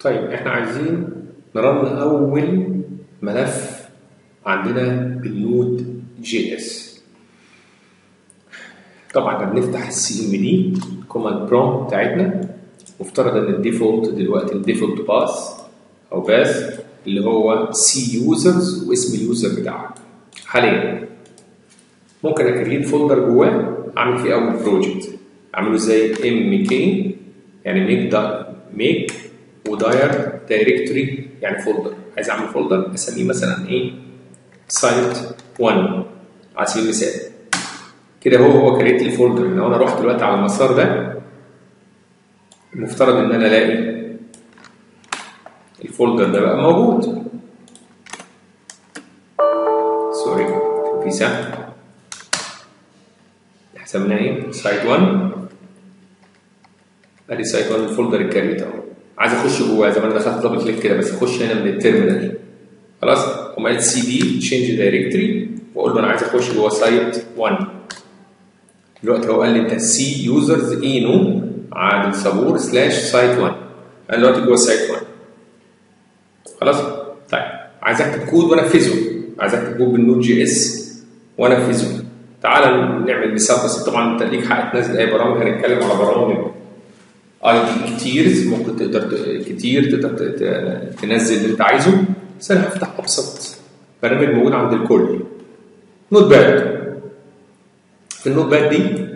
طيب إحنا عايزين ن run أول ملف عندنا بال Node JS. طبعا بنفتح ال CMD command prompt بتاعتنا مفترض إن ال default دلوقتي ال default path أو path اللي هو C users واسم ال user بتاعك. حاليا ممكن أ create folder جواه أعمل فيه أول project أعمله زي mk يعني make دا make و dir directory يعني folder عايز أعمل folder أسميه مثلا إيه؟ site 1 على سبيل المثال كده هو هو create لي folder لو أنا رحت دلوقتي على المسار ده المفترض إن أنا ألاقي ال folder ده بقى موجود. sorry في سهم حسبناه إيه؟ site 1 أدي site 1 ال folder ال create أهو. عايز أخش جواه زي ما أنا دخلت double click كده بس أخش هنا من ال terminal خلاص؟ قايل cd change directory وأقول له أنا عايز أخش جوه site 1 دلوقتي هو قال لي أنت سي يوزرز اينو عادل صبور slash site 1 أنا دلوقتي جوه site 1 خلاص؟ طيب. عايز أكتب كود وانفذه عايز أكتب code بال Node JS وانفذه تعال نعمل مثال بس طبعا أنت ليك حق تنزل أي برامج هنتكلم على برامج. ID كتير ممكن تقدر كتير تقدر تنزل اللي أنت عايزه. بس أنا هفتح أبسط. برنامج موجود عند الكل. Notepad في ال Notepad دي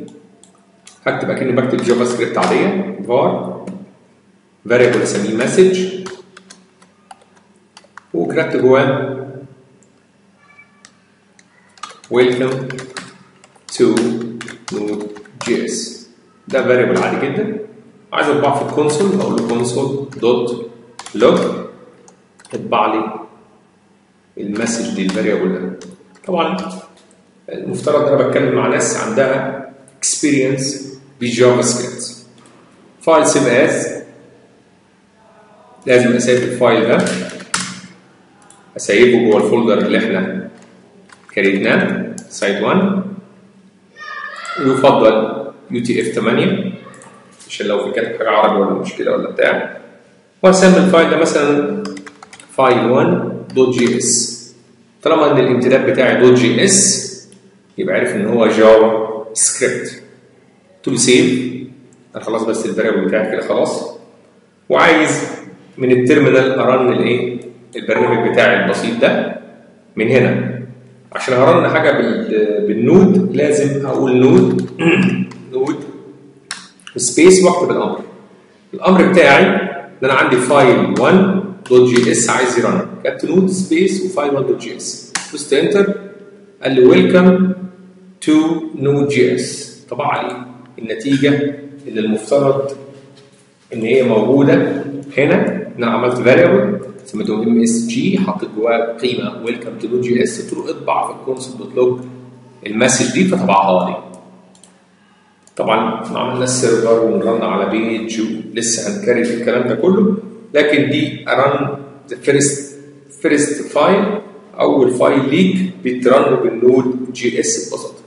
هكتب أكني بكتب JavaScript عادية. var. variable أسميه message وكتبت جواه welcome to node.js ده variable عادي جدا. عايز اطبعه في ال console هقول له console dot log أطبع لي ال message دي ال variable ده. طبعا المفترض ان أنا بتكلم مع ناس عندها experience بال JavaScript file save as لازم أسيب ال file ده أسيبه جوه ال folder اللي إحنا create ناه site 1 ويفضل UTF 8 عشان لو في كاتب حاجة عربي ولا مشكلة ولا بتاع. واسمي ال file ده مثلا؟ file 1 dot js طالما إن الامتداد بتاعي dot js يبقى عارف إن هو JavaScript له save أنا خلاص بس ال variable بتاعي كده خلاص. وعايز من ال terminal أ run الإيه؟ البرنامج بتاعي البسيط ده من هنا. عشان ه run حاجة بال Node لازم أقول node. node. space واكتب الامر الأمر بتاعي إن أنا عندي file 1 dot js عايز ي run. كتبت node space و file 1 dot js دوست enter قال لي welcome to Node JS طبع لي النتيجة اللي المفترض إن هي موجودة هنا. ان أنا عملت variable سميته msg حطيت جواه قيمة. welcome to Node JS قلت له اطبع في ال console dot log ال message دي فطبعها لي طبعا إحنا عملنا ال server ون run على page ولسه هنكرر الكلام ده كله لكن دي run the first first file أول file ليك بيت run بال Node JS ببساطة.